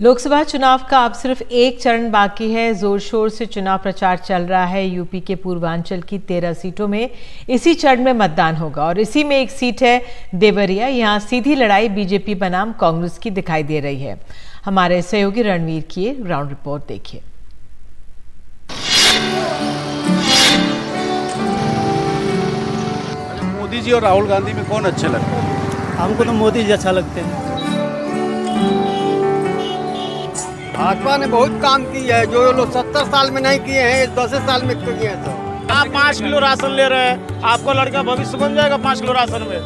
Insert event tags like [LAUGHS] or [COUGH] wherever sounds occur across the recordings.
लोकसभा चुनाव का अब सिर्फ़ एक चरण बाकी है। ज़ोर शोर से चुनाव प्रचार चल रहा है। यूपी के पूर्वांचल की तेरह सीटों में इसी चरण में मतदान होगा और इसी में एक सीट है देवरिया। यहाँ सीधी लड़ाई बीजेपी बनाम कांग्रेस की दिखाई दे रही है। हमारे सहयोगी रणवीर की ग्राउंड रिपोर्ट देखिए। मोदी जी और राहुल गांधी में कौन अच्छे लगते हैं? हमको तो मोदी जी अच्छा लगते हैं। भाजपा ने बहुत काम की है जो लोग सत्तर साल में नहीं किए हैं दस साल में किए हैं तो? आप पाँच किलो राशन ले रहे हैं आपका लड़का भविष्य बन जाएगा पाँच किलो राशन में।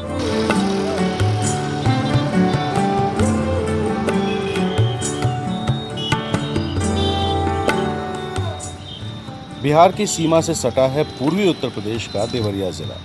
बिहार की सीमा से सटा है पूर्वी उत्तर प्रदेश का देवरिया जिला।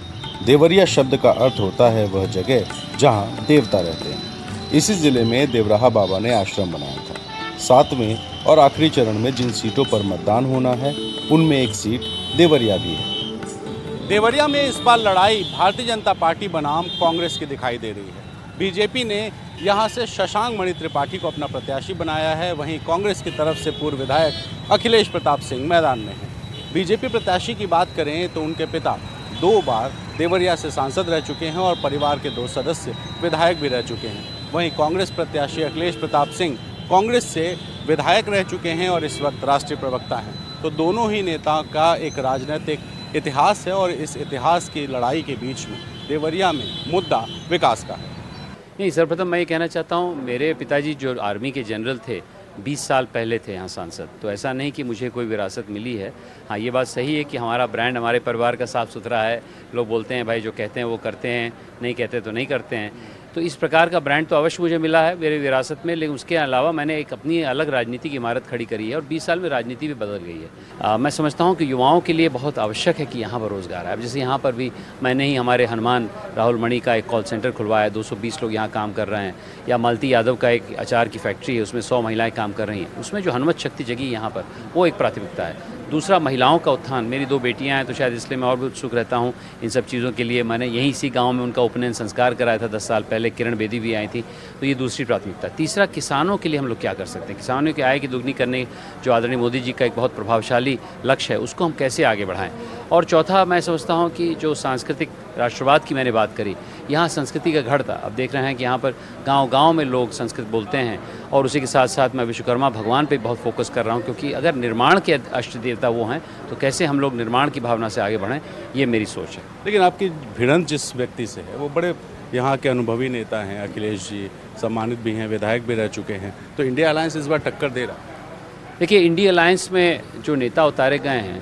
देवरिया शब्द का अर्थ होता है वह जगह जहाँ देवता रहते हैं। इसी ज़िले में देवराहा बाबा ने आश्रम बनाया था। सातवें और आखिरी चरण में जिन सीटों पर मतदान होना है, उनमें एक सीट देवरिया भी है। देवरिया में इस बार लड़ाई भारतीय जनता पार्टी बनाम कांग्रेस की दिखाई दे रही है। बीजेपी ने यहाँ से शशांक मणि त्रिपाठी को अपना प्रत्याशी बनाया है। वहीं कांग्रेस की तरफ़ से पूर्व विधायक अखिलेश प्रताप सिंह मैदान में हैं। बीजेपी प्रत्याशी की बात करें तो उनके पिता दो बार देवरिया से सांसद रह चुके हैं और परिवार के दो सदस्य विधायक भी रह चुके हैं। वहीं कांग्रेस प्रत्याशी अखिलेश प्रताप सिंह कांग्रेस से विधायक रह चुके हैं और इस वक्त राष्ट्रीय प्रवक्ता हैं। तो दोनों ही नेता का एक राजनीतिक इतिहास है और इस इतिहास की लड़ाई के बीच में, देवरिया में मुद्दा विकास का है। नहीं, सर्वप्रथम मैं ये कहना चाहता हूँ, मेरे पिताजी जो आर्मी के जनरल थे 20 साल पहले थे यहाँ सांसद। तो ऐसा नहीं कि मुझे कोई विरासत मिली है। हाँ ये बात सही है कि हमारा ब्रांड, हमारे परिवार का साफ़ सुथरा है। लोग बोलते हैं, भाई, जो कहते हैं वो करते हैं, नहीं कहते तो नहीं करते हैं। तो इस प्रकार का ब्रांड तो अवश्य मुझे मिला है मेरे विरासत में लेकिन उसके अलावा मैंने एक अपनी अलग राजनीति की इमारत खड़ी करी है और 20 साल में राजनीति भी बदल गई है। आ, मैं समझता हूँ कि युवाओं के लिए बहुत आवश्यक है कि यहाँ पर रोज़गार है अब जैसे यहाँ पर भी मैंने ही हमारे हनुमान राहुल मणि का एक कॉल सेंटर खुलवाया है दो सौ बीस लोग यहाँ काम कर रहे हैं या मालती यादव का एक अचार की फैक्ट्री है उसमें सौ महिलाएँ काम कर रही हैं उसमें जो हनुमत शक्ति जगी यहाँ पर वो एक प्राथमिकता है। दूसरा महिलाओं का उत्थान। मेरी दो बेटियाँ हैं तो शायद इसलिए मैं और भी उत्सुक रहता हूँ इन सब चीज़ों के लिए। मैंने यहीं इसी गाँव में उनका उपनयन संस्कार कराया था, दस साल पहले किरण बेदी भी आई थी तो ये दूसरी प्राथमिकता। तीसरा, किसानों के लिए हम लोग क्या कर सकते हैं? किसानों की आय की दुगनी करने, जो आदरणीय मोदी जी का एक बहुत प्रभावशाली लक्ष्य है, उसको हम कैसे आगे बढ़ाएँ? और चौथा, मैं समझता हूँ कि जो सांस्कृतिक राष्ट्रवाद की मैंने बात करी। यहाँ संस्कृति का घर था। अब देख रहे हैं कि यहाँ पर गाँव गाँव में लोग संस्कृत बोलते हैं और उसी के साथ साथ मैं विश्वकर्मा भगवान पे बहुत फोकस कर रहा हूँ क्योंकि अगर निर्माण के अष्ट देवता वो हैं तो कैसे हम लोग निर्माण की भावना से आगे बढ़ें ये मेरी सोच है। लेकिन आपकी भिड़ंत जिस व्यक्ति से है वो बड़े यहाँ के अनुभवी नेता हैं अखिलेश जी सम्मानित भी हैं विधायक भी रह चुके हैं तो इंडिया अलायंस इस बार टक्कर दे रहा देखिए इंडिया अलायंस में जो नेता उतारे गए हैं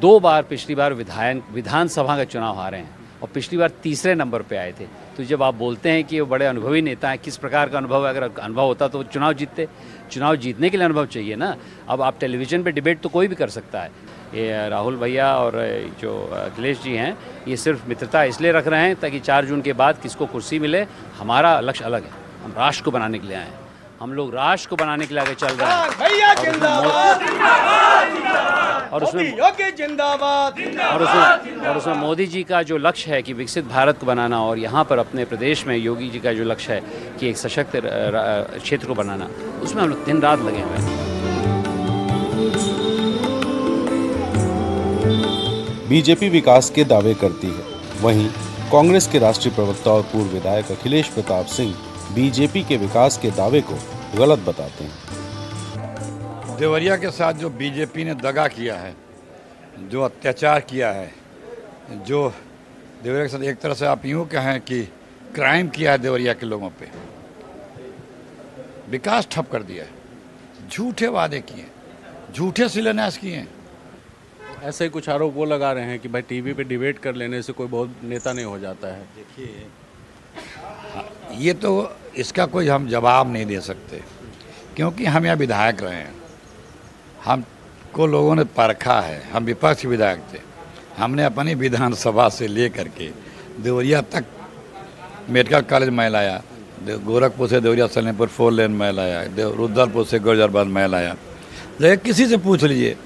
दो बार पिछली बार विधायन विधानसभा का चुनाव हारे हैं और पिछली बार तीसरे नंबर पे आए थे। तो जब आप बोलते हैं कि वो बड़े अनुभवी नेता हैं किस प्रकार का अनुभव है? अगर अनुभव होता तो चुनाव जीतते। चुनाव जीतने के लिए अनुभव चाहिए ना। अब आप टेलीविज़न पे डिबेट तो कोई भी कर सकता है। ये राहुल भैया और जो अखिलेश जी हैं ये सिर्फ़ मित्रता इसलिए रख रहे हैं ताकि चार जून के बाद किसको कुर्सी मिले हमारा लक्ष्य अलग है। हम राष्ट्र को बनाने के लिए आए हैं। हम लोग राष्ट्र को बनाने के लिए आगे चल रहे हैं। और उसमें जिंदाबाद। और उसमें और उसमें मोदी जी का जो लक्ष्य है कि विकसित भारत को बनाना और यहाँ पर अपने प्रदेश में योगी जी का जो लक्ष्य है कि एक सशक्त क्षेत्र को बनाना उसमें हम लोग दिन रात लगे हुए हैं। बीजेपी विकास के दावे करती है। वहीं कांग्रेस के राष्ट्रीय प्रवक्ता और पूर्व विधायक अखिलेश प्रताप सिंह बीजेपी के विकास के दावे को गलत बताते हैं। देवरिया के साथ जो बीजेपी ने दगा किया है जो अत्याचार किया है जो देवरिया के साथ एक तरह से आप यूँ कहें कि क्राइम किया है देवरिया के लोगों पे। विकास ठप कर दिया है। झूठे वादे किए झूठे शिलान्यास किए हैं। ऐसे ही कुछ आरोप वो लगा रहे हैं कि भाई टीवी पे डिबेट कर लेने से कोई बहुत नेता नहीं हो जाता है। देखिए हाँ, ये तो इसका कोई हम जवाब नहीं दे सकते क्योंकि हम यहाँ विधायक रहे हैं। हमको लोगों ने परखा है, हम विपक्ष विधायक थे। हमने अपनी विधानसभा से ले करके देवरिया तक मेडिकल कॉलेज में लाया गोरखपुर से देवरिया, सलेमपुर, फोर लेन में लाया रुद्रपुर से गुजरबाद में लाया लेकिन किसी से पूछ लीजिए,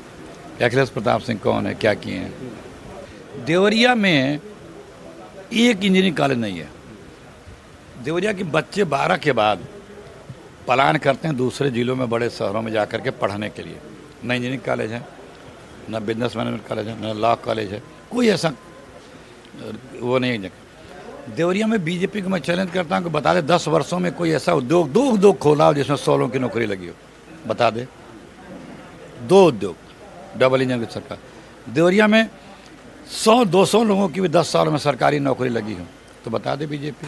अखिलेश प्रताप सिंह कौन है, क्या किए हैं? देवरिया में एक इंजीनियरिंग कॉलेज नहीं है। देवरिया के बच्चे बारह के बाद पलायन करते हैं दूसरे जिलों में, बड़े शहरों में जा के पढ़ने के लिए। न इंजीनियरिंग कॉलेज है, न बिज़नेस मैनेजमेंट कॉलेज है, न लॉ कॉलेज है, कोई ऐसा वो नहीं है देवरिया में बीजेपी को मैं चैलेंज करता हूँ कि बता दे, दस वर्षों में कोई ऐसा उद्योग, दो उद्योग खोला हो जिसमें सौ लोगों की नौकरी लगी हो। बता दे। दो उद्योग डबल इंजन की सरकार। देवरिया में सौ, दो सौ लोगों की भी दस साल में सरकारी नौकरी लगी हो तो बता दे बीजेपी।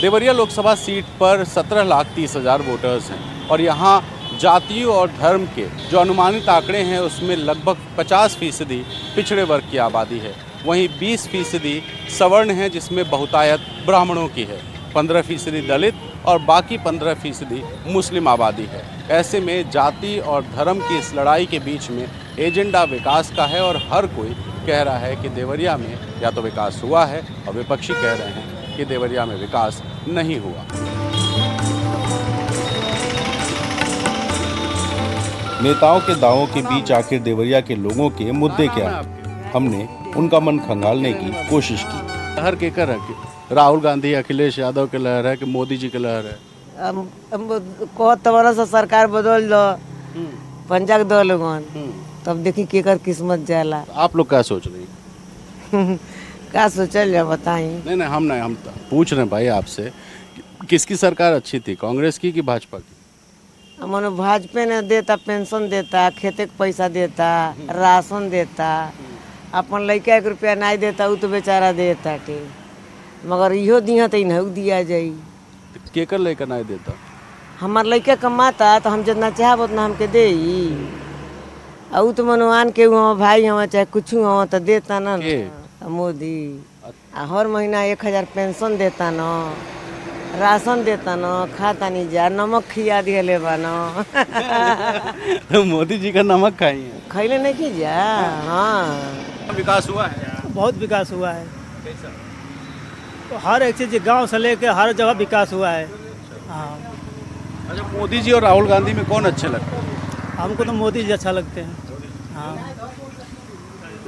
देवरिया लोकसभा सीट पर 17 लाख तीस हज़ार वोटर्स हैं और यहाँ जाति और धर्म के जो अनुमानित आंकड़े हैं, उसमें लगभग 50 फ़ीसदी पिछड़े वर्ग की आबादी है। वहीं 20 फ़ीसदी सवर्ण है, जिसमें बहुतायत ब्राह्मणों की है। 15 फ़ीसदी दलित और बाकी 15 फ़ीसदी मुस्लिम आबादी है। ऐसे में जाति और धर्म की इस लड़ाई के बीच में एजेंडा विकास का है और हर कोई कह रहा है कि देवरिया में या तो विकास हुआ है और विपक्षी कह रहे हैं कि देवरिया में विकास नहीं हुआ। नेताओं के दावों के बीच आखिर देवरिया के लोगों के मुद्दे क्या? हैं हमने उनका मन खंगालने की कोशिश की। हर के कर है राहुल गांधी अखिलेश यादव के लहर है कि मोदी जी के लहर है? हम हम कहत तबरा से सरकार बदल दो। पंजाब दो लोगन तब देखी केकर किस्मत जाला। आप लोग क्या सोच रही हैं? [LAUGHS] का सोचल जा बताई नहीं नहीं हम नहीं हम पूछ रहे हैं भाई आपसे किसकी सरकार अच्छी थी कांग्रेस की कि भाजपा की? हमन भाजपा ने देता पेंशन देता खेते के पैसा देता राशन देता। अपन लड़का एक रुपया नहीं देता उ तो बेचारा देता के। मगर इहो दिया तो इन्हें दिया जाई। केकर लेकर नहीं देता? हमार लड़का कमाता तो हम जितना चाहब उतना हमके दे आ उ तो मनोमान के हुआ भाई हुआ चाहे कुछ हुआ तो देता ना? न मोदी। आ हर महीना एक हज़ार पेंशन देता न। राशन देता न खाता नहीं जा नमक खिया दिए बा न मोदी जी का नमक खाई है। खैले नहीं की जा? हाँ। विकास हुआ है? बहुत विकास हुआ है। तो हर एक चीज़ गाँव से लेके हर जगह विकास हुआ है। हाँ। अच्छा मोदी जी और राहुल गांधी में कौन अच्छे लगते हैं? हमको तो मोदी जी अच्छा लगते हैं। हाँ।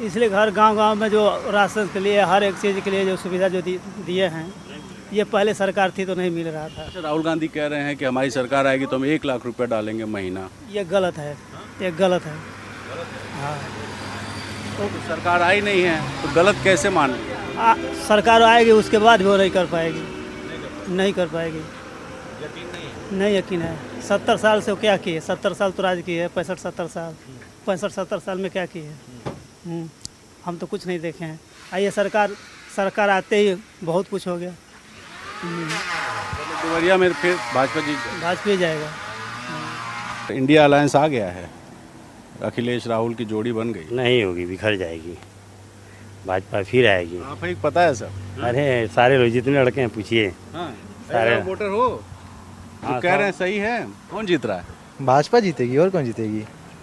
इसलिए हर गाँव गाँव में जो राशन के लिए हर एक चीज़ के लिए जो सुविधा जो दिए हैं ये पहले सरकार थी तो नहीं मिल रहा था। अच्छा राहुल गांधी कह रहे हैं कि हमारी सरकार आएगी तो हम एक लाख रुपए डालेंगे महीना। ये गलत है ये गलत है। हाँ। तो सरकार आई नहीं है तो गलत कैसे मान आ, सरकार आएगी उसके बाद भी वो नहीं कर पाएगी। नहीं कर पाएगी। नहीं यकीन है। सत्तर साल से वो क्या किए? सत्तर साल तो राज किए पैंसठ सत्तर साल। पैंसठ सत्तर साल में क्या किए? हम्म, हम तो कुछ नहीं देखे हैं। आइए सरकार सरकार आते ही बहुत कुछ हो गया। देवरिया में फिर भाजपा जी भाजपा ही जाएगा। इंडिया अलायंस आ गया है। अखिलेश राहुल की जोड़ी बन गई। नहीं होगी बिखर जाएगी। भाजपा फिर आएगी। आप एक पता है सर। अरे सारे लोग जितने लड़के हैं पूछिए। हाँ सारे- वोटर हो। तो हाँ, कह रहे हैं सही है कौन जीत रहा है? भाजपा जीतेगी और कौन जीतेगी?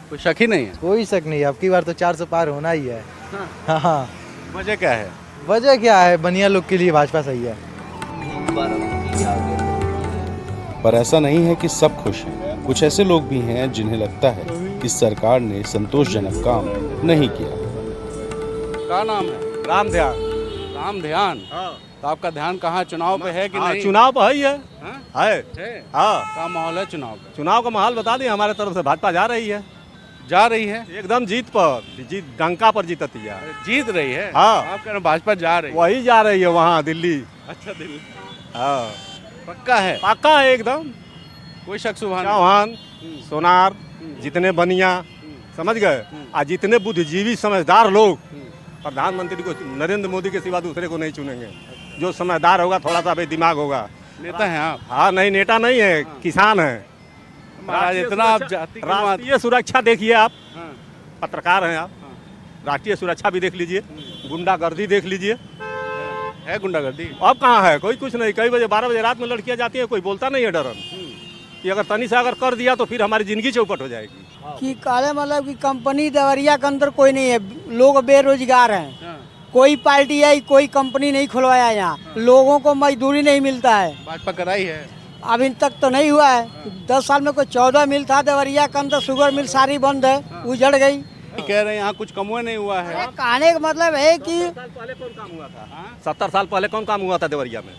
कोई शक ही नहीं है। कोई शक नहीं अब की बार तो 400 पार होना ही। है। हाँ हाँ। वजह क्या है? वजह क्या है? बनिया लोग के लिए भाजपा सही है। पर ऐसा नहीं है कि सब खुश हैं। कुछ ऐसे लोग भी हैं जिन्हें लगता है कि सरकार ने संतोषजनक काम नहीं किया। क्या नाम है? राम ध्यान। राम ध्यान? तो आपका ध्यान कहाँ चुनाव पे है कि हाँ, नहीं? चुनाव तो है ही है? हाँ? है। है। हाँ का माहौल है चुनाव का चुनाव का माहौल बता दिए हमारे तरफ़ से भाजपा जा रही है। जा रही है? एकदम जीत पर जीत डंका पर जीतती है। जीत रही है? हाँ। आप कह रहे भाजपा जा रही है। वही जा रही है वहाँ दिल्ली। अच्छा दिल्ली। हाँ। पक्का है। पक्का है एकदम। कोई शक सुबह चौहान सोनार जितने बनिया समझ गए? आज जितने बुद्धिजीवी समझदार लोग प्रधानमंत्री को नरेंद्र मोदी के सिवा दूसरे को नहीं चुनेंगे। जो समझदार होगा थोड़ा सा भी दिमाग होगा। नेता हैं आप। हाँ नहीं नेता नहीं है किसान है। महाराज इतना आप राष्ट्रीय सुरक्षा देखिए आप। हाँ। पत्रकार हैं आप। राष्ट्रीय सुरक्षा भी देख लीजिए। गुंडागर्दी देख लीजिए। है गुंडागर्दी? अब कहाँ है? कोई कुछ नहीं। कई बजे बारह बजे रात में लड़कियाँ जाती है कोई बोलता नहीं है डरन। कि अगर तनी से अगर कर दिया तो फिर हमारी ज़िंदगी चौपट हो जाएगी। कि काले मतलब कि कंपनी देवरिया के अंदर कोई नहीं है। लोग बेरोजगार हैं। कोई पार्टी आई कोई कंपनी नहीं खुलवाया यहाँ। लोगों को मजदूरी नहीं मिलता है। भाजपा कराई है। अभी तक तो नहीं हुआ है। दस साल में कोई चौदह मिल था देवरिया के अंदर शुगर मिल सारी बंद है। उजड़ गई। कह रहे हैं यहाँ कुछ कमुए नहीं हुआ है? कहने का मतलब है कि पहले कौन काम हुआ था? सत्तर साल पहले कौन काम हुआ था देवरिया में?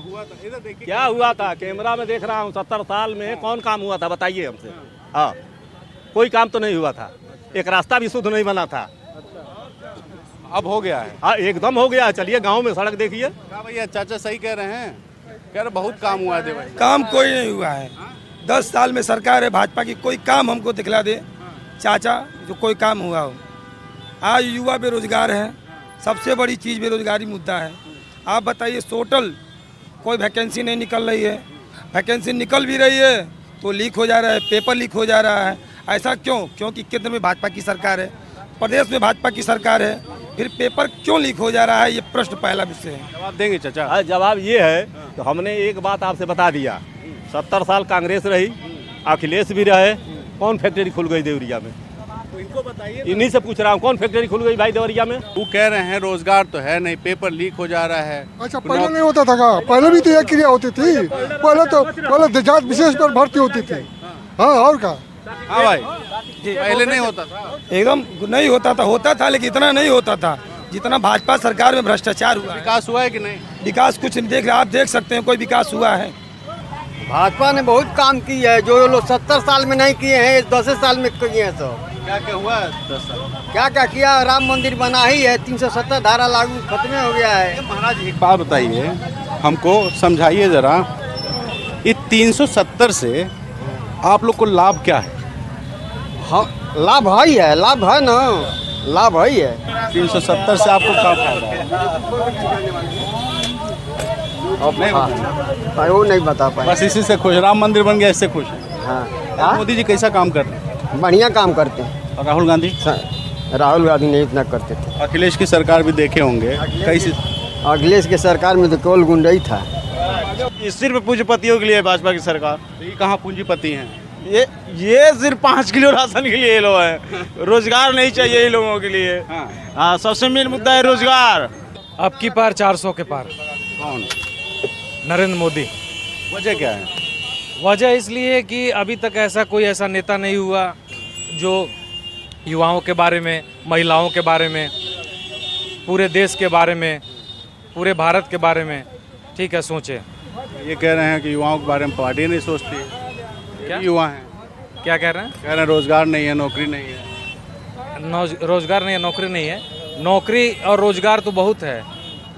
हुआ था। इधर देखिए क्या हुआ था? कैमरा में देख रहा हूँ सत्तर साल में कौन काम हुआ था बताइए हमसे। हाँ। कोई काम तो नहीं हुआ था। एक रास्ता भी शुद्ध नहीं बना था। अब हो गया है। हाँ एकदम हो गया है। चलिए गाँव में सड़क देखिए। क्या भैया चाचा सही कह रहे हैं। कह रहे बहुत काम हुआ है देवरिया। काम कोई नहीं हुआ है। दस साल में सरकार है भाजपा की कोई काम हमको दिखला दे। चाचा जो कोई काम हुआ हो। आज युवा बेरोजगार हैं। सबसे बड़ी चीज़ बेरोजगारी मुद्दा है। आप बताइए टोटल कोई वैकेंसी नहीं निकल रही है। वैकेंसी निकल भी रही है तो लीक हो जा रहा है पेपर लीक हो जा रहा है। ऐसा क्यों? क्योंकि केंद्र में भाजपा की सरकार है प्रदेश में भाजपा की सरकार है फिर पेपर क्यों लीक हो जा रहा है? ये प्रश्न पहला विषय है। जवाब देंगे चाचा। हाँ, जवाब ये है तो हमने एक बात आपसे बता दिया। सत्तर साल कांग्रेस रही अखिलेश भी रहे कौन फैक्ट्री खुल गई देवरिया में? इनको बताइए इन्हीं से पूछ रहा हूँ कौन फैक्ट्री खुल गई भाई देवरिया में? वो कह रहे हैं रोज़गार तो है नहीं पेपर लीक हो जा रहा है। अच्छा पहले नहीं होता था का पहले भी तो यह क्रिया होती थी। पहले तो पहले जात विशेष पर भर्ती होती थी। हाँ और का हाँ भाई पहले नहीं होता था। एकदम नहीं होता था होता था लेकिन इतना नहीं होता था जितना भाजपा सरकार में भ्रष्टाचार हुआ विकास हुआ है कि नहीं? विकास कुछ नहीं देख रहे आप देख सकते हैं कोई विकास हुआ है। भाजपा ने बहुत काम की है जो लोग सत्तर साल में नहीं किए हैं दस साल में किए हैं सब। क्या क्या हुआ दस साल क्या क्या किया? राम मंदिर बना ही है तीन सौ सत्तर धारा लागू खत्म हो गया है। महाराज एक बात बताइए हमको समझाइए जरा ये 370 से आप लोग को लाभ क्या है? हाँ लाभ है ही है लाभ है ना। लाभ है ही है। 370 से आपको क्या फ़ायदा हाँ, वो नहीं बता पाए। बस इसी से खुश राम मंदिर बन गया इससे खुश। है। हाँ? मोदी जी कैसा काम कर रहे हैं? बढ़िया काम करते हैं। और राहुल गांधी? राहुल गांधी नहीं इतना करते थे। अखिलेश की सरकार भी देखे होंगे। कैसे? अखिलेश के सरकार में तो केवल गुंडई था। सिर्फ़ पूंजीपतियों के लिए भाजपा की सरकार। तो ये कहाँ पूंजीपति हैं? ये ये सिर्फ़ पाँच किलो राशन के लिए ये लोग हैं। रोज़गार नहीं चाहिए इन लोगों के लिए। हाँ। सबसे मेन मुद्दा है रोज़गार। अब की पार 400 के पार। कौन? नरेंद्र मोदी। वजह क्या है? वजह इसलिए कि अभी तक ऐसा कोई ऐसा नेता नहीं हुआ जो युवाओं के बारे में महिलाओं के बारे में पूरे देश के बारे में पूरे भारत के बारे में ठीक है सोचे। ये कह रहे हैं कि युवाओं के बारे में पार्टी नहीं सोचती। क्या? युवा हैं। क्या कह रहे हैं? कह रहे हैं रोज़गार नहीं है नौकरी नहीं है। रोज़गार नहीं है नौकरी नहीं है। नौकरी और रोज़गार तो बहुत है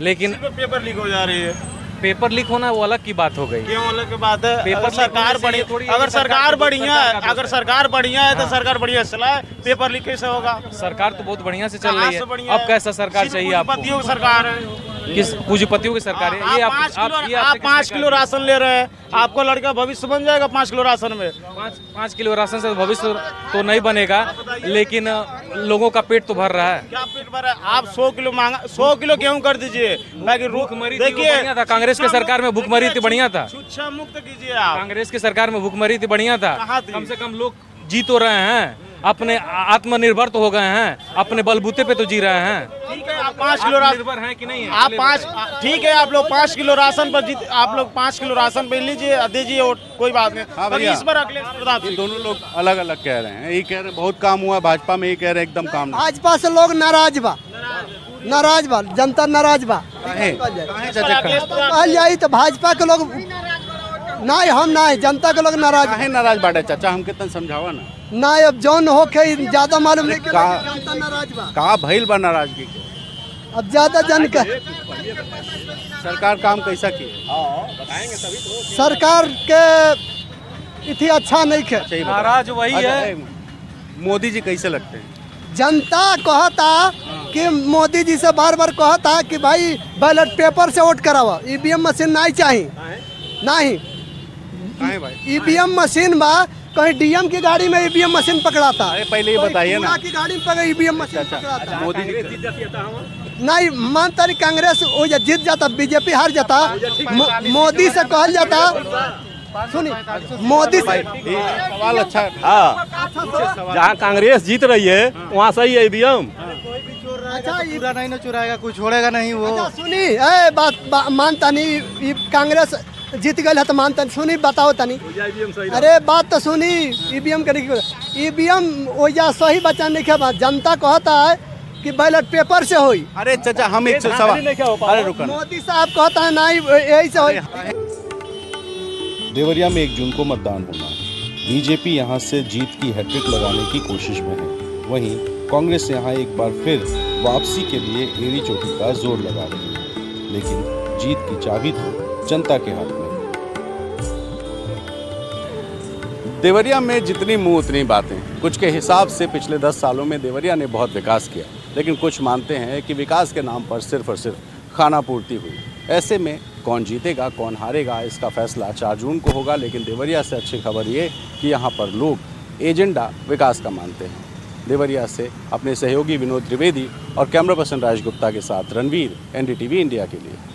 लेकिन पेपर लीक हो जा रही है। पेपर लीक होना वो अलग की बात हो गई। क्यों अलग की बात है? पेपर अगर सरकार बढ़िया थोड़ी अगर सरकार बढ़िया है अगर सरकार बढ़िया है तो हाँ। सरकार बढ़िया चला है पेपर लीक कैसे होगा? सरकार तो बहुत बढ़िया से चल रही है। अब कैसा सरकार चाहिए आपको? सरकार है। किस पूंजीपतियों की सरकार है? ये आप आप पाँच आप किलो आप पाँच किलो राशन ले रहे हैं। आपको लड़का भविष्य बन जाएगा पाँच किलो राशन में। पाँच पाँच किलो राशन से भविष्य तो नहीं बनेगा लेकिन लोगों का पेट तो भर रहा है। क्या पेट भर रहा है? आप सौ किलो मांगा सौ किलो गेहूँ कर दीजिए। बाकी भूखमरी बढ़िया था। कांग्रेस की सरकार में भूखमरी थी बढ़िया था। शिक्षा मुक्त कीजिए आप। कांग्रेस की सरकार में भूखमरी थी बढ़िया था। कम से कम लोग जी तो रहे हैं। अपने आत्मनिर्भर तो हो गए हैं अपने बलबूते पे तो जी रहे हैं। ठीक है आप पाँच किलो राशन निर्भर हैं कि नहीं है? आप पाँच ठीक है आप लोग पाँच किलो राशन पर जीत आप लोग पाँच किलो राशन पे लीजिए और दीजिए और कोई बात नहीं। हाँ भैया। इस पर सिंह दोनों लोग अलग अलग कह रहे हैं। ये कह रहे हैं बहुत काम हुआ भाजपा में ये कह रहे हैं एकदम काम भाजपा से लोग नाराज़ बा। नाराज़ बा जनता नाराज़ बा। जाई तो भाजपा के लोग नहीं हम नहीं जनता के लोग नाराज़ नाराज़ बाटे चाचा हमके तन समझावा ना। ना अब जौन होके ज़्यादा मालूम नहीं का जनता नाराज़ बा। भइल बा नाराज़गी के? अब ज़्यादा जन का सरकार काम कैसा की सरकार के इतनी अच्छा नहीं सही बताओ। नाराज़ वही अच्छा, है। मोदी जी कैसे लगते हैं? जनता कहता कि मोदी जी से बार बार कहता कि भाई बैलेट पेपर से वोट करावा ईवीएम मशीन नहीं चाहिए नहीं। ईवीएम मशीन बा कहीं डीएम की गाड़ी में ईवीएम मशीन पकड़ाता। अरे पहले ये बताइए ना। की गाड़ी में पकड़ ईवीएम मशीन अच्छा पकड़ाता। मोदी नहीं मान तारी कांग्रेस जीत जाता बीजेपी हार जाता मोदी से कहल जाता। सुनी मोदी से सवाल अच्छा है। हाँ। जहाँ कांग्रेस जीत रही है वहाँ सही है ईवीएम अच्छा ये नहीं ना चुराएगा कुछ छोड़ेगा नहीं वो। अच्छा सुनी ए बात बा, मानता नहीं कांग्रेस जीत गए है तो मानता नहीं सुनी बताओ तनी। अरे बात तो सुनी ईवीएम के ईवीएम ओजा सही बचा नहीं के बात जनता कहता है कि बैलेट पेपर से हुई। अरे चाचा हम एक सवाल अरे रुको मोदी साहब कहता है नहीं यही से हुई। देवरिया में एक जून को मतदान होना है। बीजेपी यहाँ से जीत की हैट्रिक लगाने की कोशिश में है। वहीं कांग्रेस यहाँ एक बार फिर वापसी के लिए एड़ी चोटी का ज़ोर लगा रही है। लेकिन जीत की चाबी तो जनता के हाथ में देवरिया में जितनी मुँह, उतनी बातें। कुछ के हिसाब से पिछले दस सालों में देवरिया ने बहुत विकास किया, लेकिन कुछ मानते हैं कि विकास के नाम पर सिर्फ़ और सिर्फ़ खाना पूर्ति हुई। ऐसे में कौन जीतेगा, कौन हारेगा, इसका फैसला चार जून को होगा, लेकिन देवरिया से अच्छी खबर ये कि यहाँ पर लोग एजेंडा विकास का मानते हैं। देवरिया से अपने सहयोगी विनोद त्रिवेदी और कैमरा पर्सन राज गुप्ता के साथ रणवीर, एनडीटीवी इंडिया के लिए।